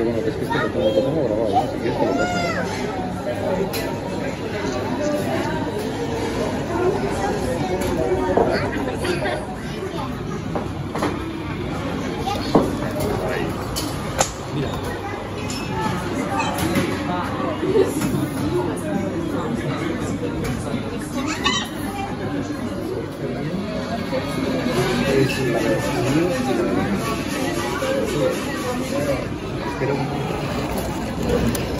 pero bueno, es que esto lo tengo, lo tengo grabado, ¿no? si quieres te lo paso. Mira. Es la ですけど。